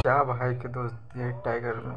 क्या भाई के दोस्त ये टाइगर में?